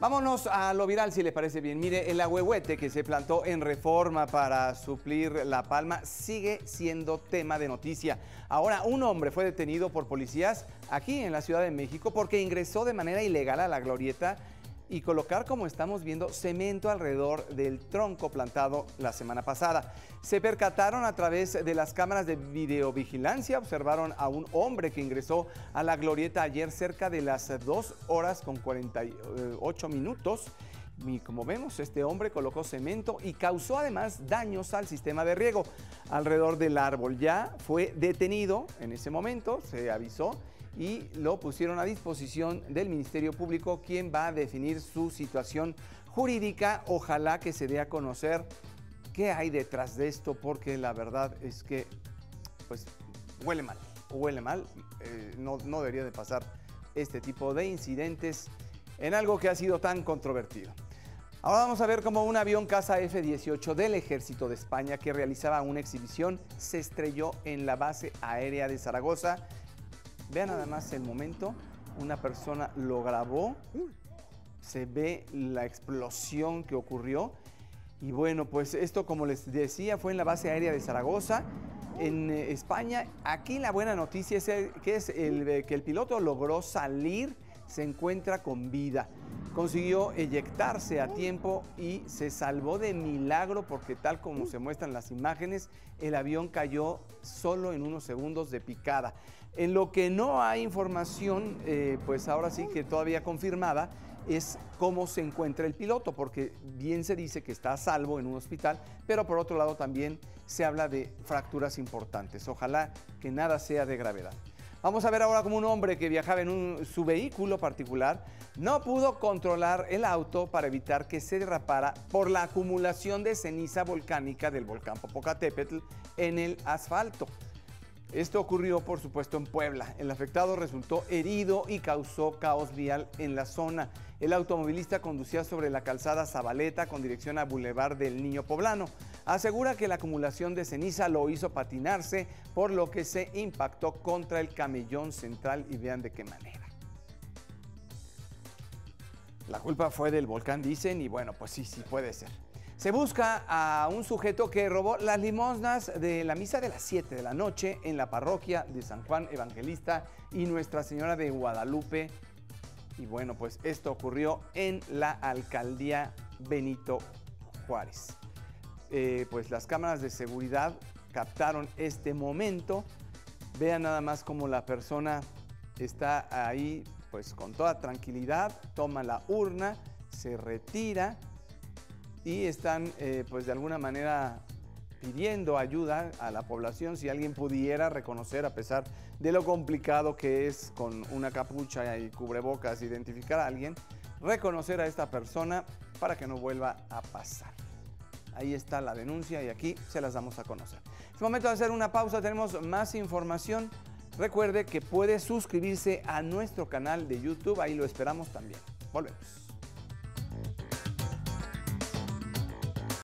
Vámonos a lo viral, si le parece bien. Mire, el agüehuete que se plantó en reforma para suplir La Palma sigue siendo tema de noticia. Ahora, un hombre fue detenido por policías aquí en la Ciudad de México porque ingresó de manera ilegal a la glorieta y colocar, como estamos viendo, cemento alrededor del tronco plantado la semana pasada. Se percataron a través de las cámaras de videovigilancia, observaron a un hombre que ingresó a la glorieta ayer cerca de las 2 horas con 48 minutos. Y como vemos, este hombre colocó cemento y causó además daños al sistema de riego alrededor del árbol. Ya fue detenido en ese momento, se avisó y lo pusieron a disposición del Ministerio Público, quien va a definir su situación jurídica. Ojalá que se dé a conocer qué hay detrás de esto, porque la verdad es que, pues, huele mal, huele mal. Eh, no, no debería de pasar este tipo de incidentes en algo que ha sido tan controvertido. Ahora vamos a ver cómo un avión Casa F-18 del Ejército de España que realizaba una exhibición se estrelló en la base aérea de Zaragoza Vean nada más el momento, una persona lo grabó, se ve la explosión que ocurrió. Y bueno, pues esto como les decía fue en la base aérea de Zaragoza, en eh, España. Aquí la buena noticia es que, es el, que el piloto logró salir, se encuentra con vida consiguió eyectarse a tiempo y se salvó de milagro porque tal como se muestran las imágenes, el avión cayó solo en unos segundos de picada. En lo que no hay información, eh, pues ahora sí que todavía confirmada, es cómo se encuentra el piloto, porque bien se dice que está a salvo en un hospital, pero por otro lado también se habla de fracturas importantes. Ojalá que nada sea de gravedad. Vamos a ver ahora cómo un hombre que viajaba en su vehículo particular no pudo controlar el auto para evitar que se derrapara por la acumulación de ceniza volcánica del volcán Popocatépetl en el asfalto. Esto ocurrió, por supuesto, en Puebla. El afectado resultó herido y causó caos vial en la zona. El automovilista conducía sobre la calzada Zabaleta con dirección a Boulevard del Niño Poblano. Asegura que la acumulación de ceniza lo hizo patinarse, por lo que se impactó contra el camellón central y vean de qué manera. La culpa fue del volcán, dicen, y bueno, pues sí, sí puede ser. Se busca a un sujeto que robó las limosnas de la misa de las 7 de la noche en la parroquia de San Juan Evangelista y Nuestra Señora de Guadalupe. Y bueno, pues esto ocurrió en la alcaldía Benito Juárez. Eh, pues las cámaras de seguridad captaron este momento. Vean nada más cómo la persona está ahí pues con toda tranquilidad, toma la urna, se retira y están eh, pues de alguna manera pidiendo ayuda a la población si alguien pudiera reconocer a pesar de lo complicado que es con una capucha y cubrebocas identificar a alguien, reconocer a esta persona para que no vuelva a pasar. Ahí está la denuncia y aquí se las damos a conocer. Es momento de hacer una pausa, tenemos más información. Recuerde que puede suscribirse a nuestro canal de YouTube, ahí lo esperamos también. Volvemos.